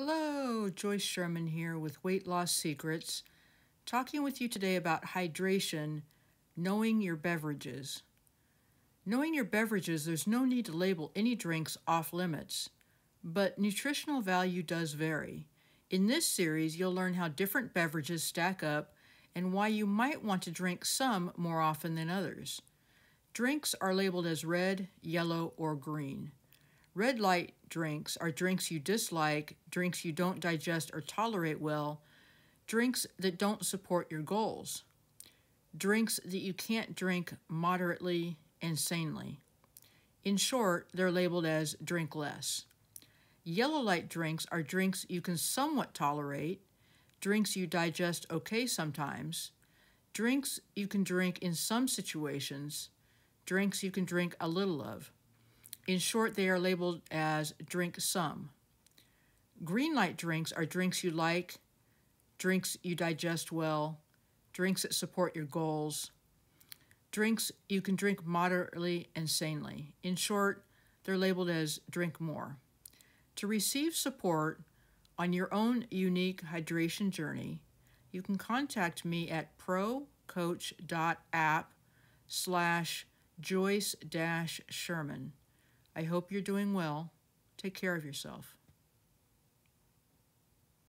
Hello, Joyce Sherman here with Weight Loss Secrets, talking with you today about hydration, knowing your beverages. Knowing your beverages, there's no need to label any drinks off limits, but nutritional value does vary. In this series, you'll learn how different beverages stack up and why you might want to drink some more often than others. Drinks are labeled as red, yellow, or green. Red light drinks are drinks you dislike, drinks you don't digest or tolerate well, drinks that don't support your goals, drinks that you can't drink moderately and sanely. In short, they're labeled as drink less. Yellow light drinks are drinks you can somewhat tolerate, drinks you digest okay sometimes, drinks you can drink in some situations, drinks you can drink a little of. In short, they are labeled as drink some. Green light drinks are drinks you like, drinks you digest well, drinks that support your goals, drinks you can drink moderately and sanely. In short, they're labeled as drink more. To receive support on your own unique hydration journey, you can contact me at procoach.app slash joyce-sherman. I hope you're doing well. Take care of yourself.